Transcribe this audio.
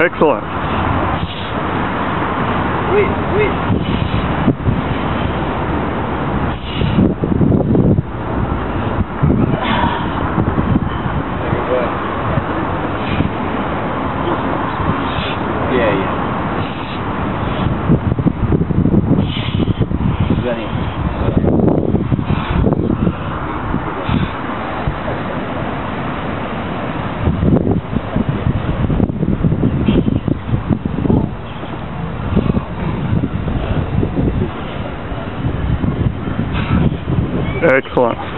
Excellent. Wait, wait. Yeah, yeah. Is Excellent.